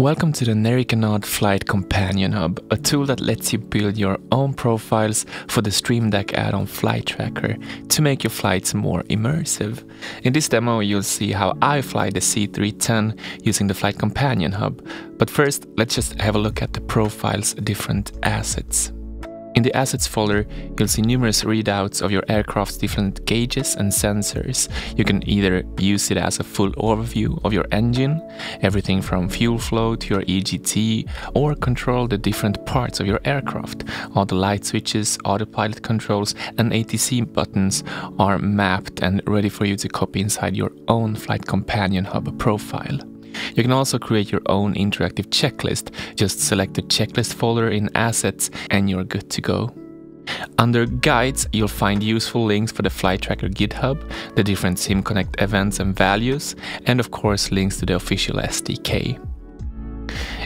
Welcome to the Nerikenaut Flight Companion Hub, a tool that lets you build your own profiles for the Stream Deck add-on Flight Tracker to make your flights more immersive. In this demo, you'll see how I fly the C310 using the Flight Companion Hub. But first, let's just have a look at the profile's different assets. In the Assets folder, you'll see numerous readouts of your aircraft's different gauges and sensors. You can either use it as a full overview of your engine, everything from fuel flow to your EGT, or control the different parts of your aircraft. All the light switches, autopilot controls, and ATC buttons are mapped and ready for you to copy inside your own Flight Companion Hub profile. You can also create your own interactive checklist. Just select the checklist folder in Assets and you're good to go. Under Guides, you'll find useful links for the Flight Tracker GitHub, the different SimConnect events and values, and of course links to the official SDK.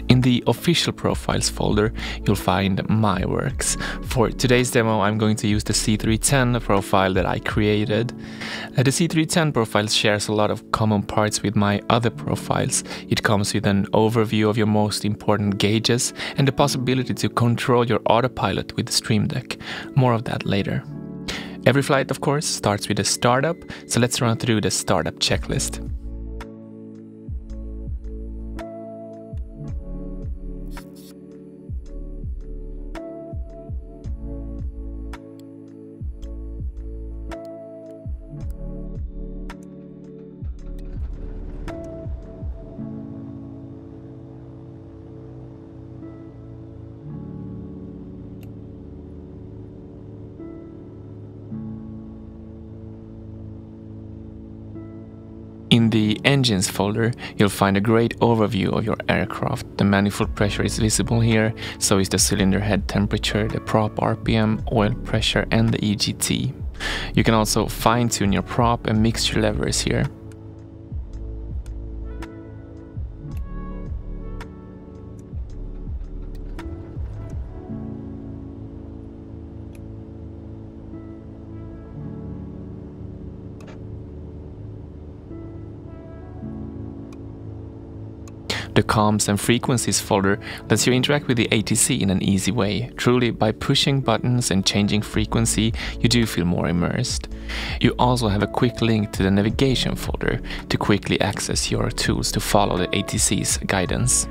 In the official profiles folder, you'll find my works. For today's demo, I'm going to use the C310 profile that I created. Uh, the C310 profile shares a lot of common parts with my other profiles. It comes with an overview of your most important gauges and the possibility to control your autopilot with the Stream Deck. More of that later. Every flight, of course, starts with a startup, so let's run through the startup checklist. In the Engines folder, you'll find a great overview of your aircraft. The manifold pressure is visible here, so is the cylinder head temperature, the prop RPM, oil pressure, and the EGT. You can also fine tune your prop and mixture levers here. Comms and frequencies folder lets you interact with the ATC in an easy way. Truly, by pushing buttons and changing frequency, you do feel more immersed. You also have a quick link to the navigation folder to quickly access your tools to follow the ATC's guidance.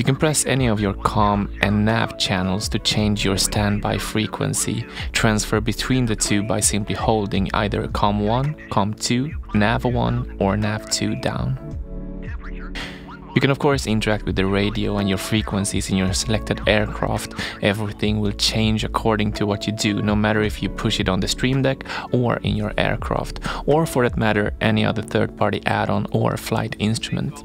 You can press any of your COM and NAV channels to change your standby frequency, transfer between the two by simply holding either COM1, COM2, NAV1 or NAV2 down. You can of course interact with the radio and your frequencies in your selected aircraft. Everything will change according to what you do, no matter if you push it on the Stream Deck or in your aircraft, or for that matter, any other third-party add-on or flight instrument.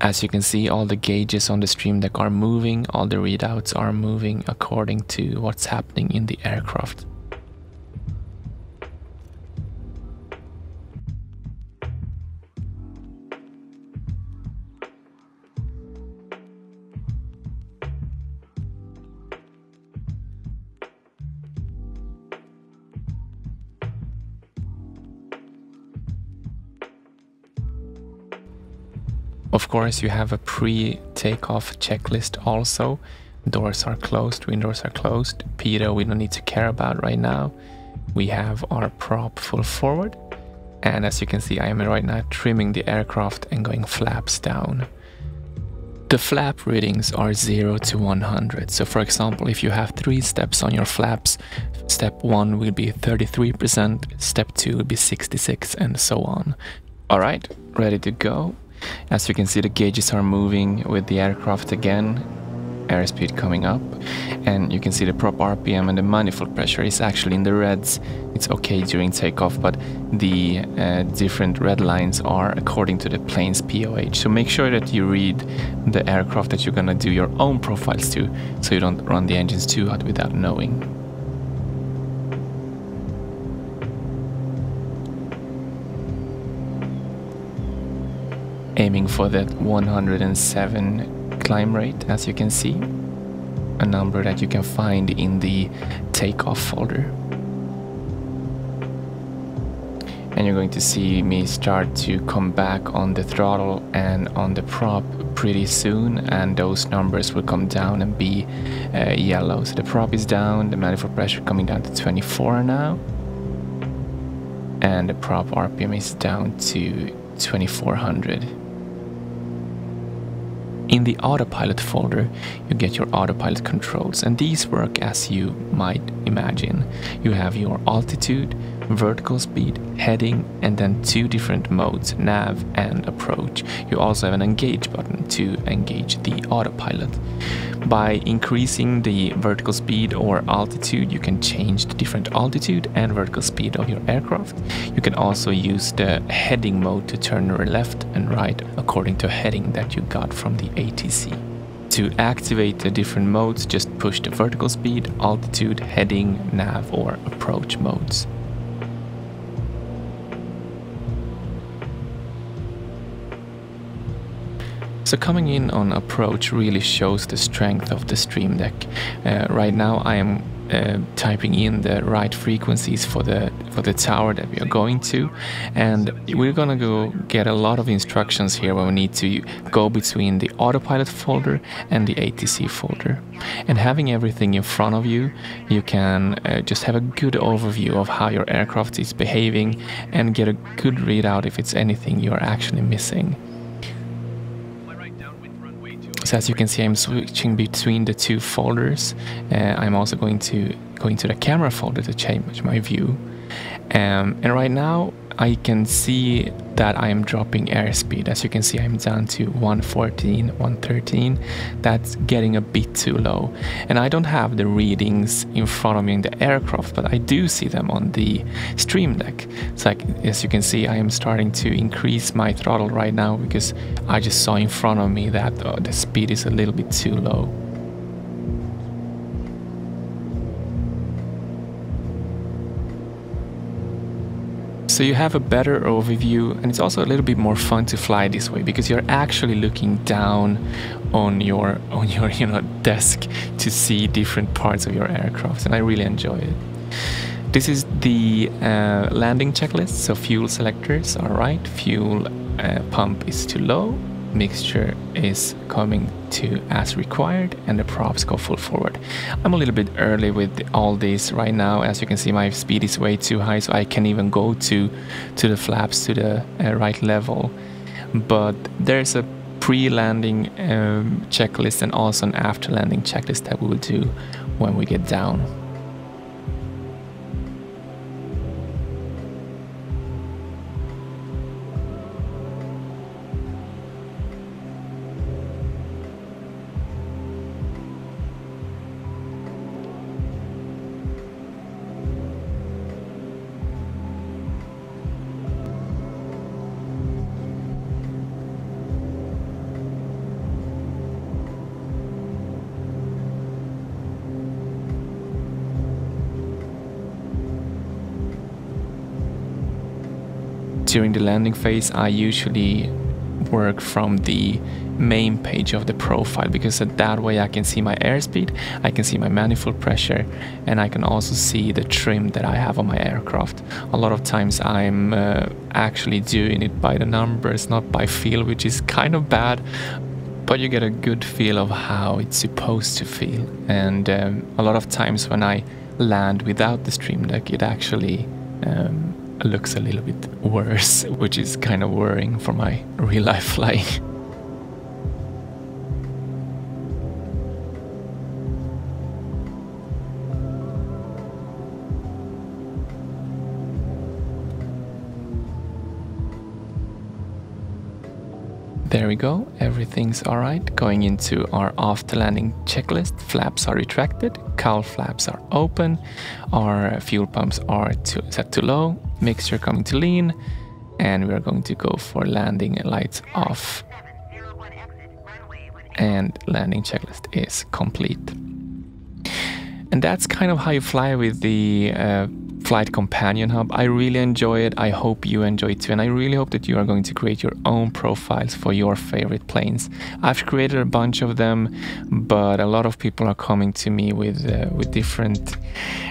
As you can see, all the gauges on the Stream Deck are moving, all the readouts are moving according to what's happening in the aircraft. Of course, you have a pre-takeoff checklist also. Doors are closed, windows are closed. Pitot we don't need to care about right now. We have our prop full forward. And as you can see, I am right now trimming the aircraft and going flaps down. The flap readings are 0 to 100. So for example, if you have three steps on your flaps, step 1 will be 33%, step 2 will be 66 and so on. Alright, ready to go. As you can see, the gauges are moving with the aircraft again, airspeed coming up, and you can see the prop RPM and the manifold pressure is actually in the reds. It's okay during takeoff, but the uh, different red lines are according to the plane's POH. So make sure that you read the aircraft that you're gonna do your own profiles to, so you don't run the engines too hot without knowing. For that 107 climb rate as you can see a number that you can find in the takeoff folder. And you're going to see me start to come back on the throttle and on the prop pretty soon and those numbers will come down and be uh, yellow. So the prop is down the manifold pressure coming down to 24 now and the prop rpm is down to 2400 in the autopilot folder, you get your autopilot controls, and these work as you might imagine. You have your altitude, vertical speed, heading, and then two different modes, nav and approach. You also have an engage button to engage the autopilot. By increasing the vertical speed or altitude, you can change the different altitude and vertical speed of your aircraft. You can also use the heading mode to turn left and right according to heading that you got from the ATC. To activate the different modes, just push the vertical speed, altitude, heading, nav or approach modes. So coming in on approach really shows the strength of the Stream Deck. Uh, right now I am uh, typing in the right frequencies for the for the tower that we are going to and we're gonna go get a lot of instructions here where we need to go between the autopilot folder and the ATC folder and having everything in front of you you can uh, just have a good overview of how your aircraft is behaving and get a good readout if it's anything you're actually missing. So as you can see, I'm switching between the two folders. Uh, I'm also going to go into the camera folder to change my view. Um, and right now, I can see that I am dropping airspeed. As you can see, I'm down to 114, 113. That's getting a bit too low. And I don't have the readings in front of me in the aircraft, but I do see them on the Stream Deck. So like, as you can see, I am starting to increase my throttle right now because I just saw in front of me that uh, the speed is a little bit too low. So you have a better overview and it's also a little bit more fun to fly this way because you're actually looking down on your on your you know desk to see different parts of your aircraft and I really enjoy it. This is the uh, landing checklist. So fuel selectors are right, fuel uh, pump is too low, mixture is coming to as required and the props go full forward. I'm a little bit early with all this right now. As you can see, my speed is way too high, so I can't even go to, to the flaps to the uh, right level. But there's a pre-landing um, checklist and also an after-landing checklist that we will do when we get down. During the landing phase, I usually work from the main page of the profile because that way I can see my airspeed, I can see my manifold pressure, and I can also see the trim that I have on my aircraft. A lot of times I'm uh, actually doing it by the numbers, not by feel, which is kind of bad. But you get a good feel of how it's supposed to feel. And um, a lot of times when I land without the Stream Deck, it actually um, looks a little bit worse, which is kind of worrying for my real life flying. There we go, everything's alright. Going into our after landing checklist, flaps are retracted, cowl flaps are open, our fuel pumps are set to low, mixture coming to lean, and we're going to go for landing lights off. And landing checklist is complete. And that's kind of how you fly with the uh, Flight Companion Hub. I really enjoy it. I hope you enjoy it too. And I really hope that you are going to create your own profiles for your favorite planes. I've created a bunch of them, but a lot of people are coming to me with uh, with different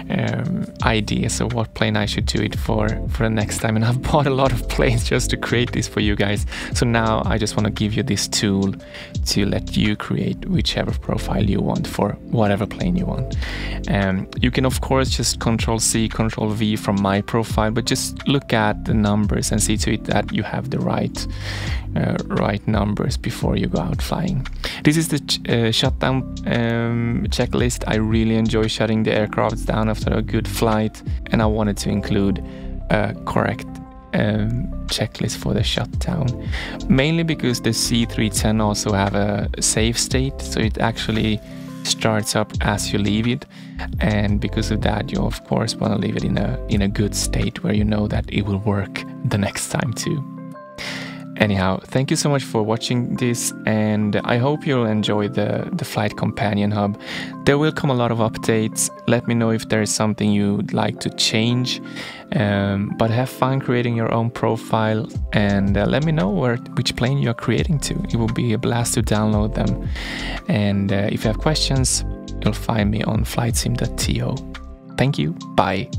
um, ideas of what plane I should do it for for the next time. And I've bought a lot of planes just to create this for you guys. So now I just want to give you this tool to let you create whichever profile you want for whatever plane you want. Um, you can of course just Control C, Control V from my profile, but just look at the numbers and see to it that you have the right uh, right numbers before you go out flying. This is the ch uh, shutdown um, checklist. I really enjoy shutting the aircrafts down after a good flight, and I wanted to include a correct um, checklist for the shutdown. Mainly because the C310 also have a safe state, so it actually starts up as you leave it and because of that you of course want to leave it in a in a good state where you know that it will work the next time too anyhow thank you so much for watching this and i hope you'll enjoy the the flight companion hub. There will come a lot of updates. Let me know if there is something you'd like to change. Um, but have fun creating your own profile and uh, let me know where which plane you're creating to. It will be a blast to download them. And uh, if you have questions you'll find me on flightsim.to thank you. Bye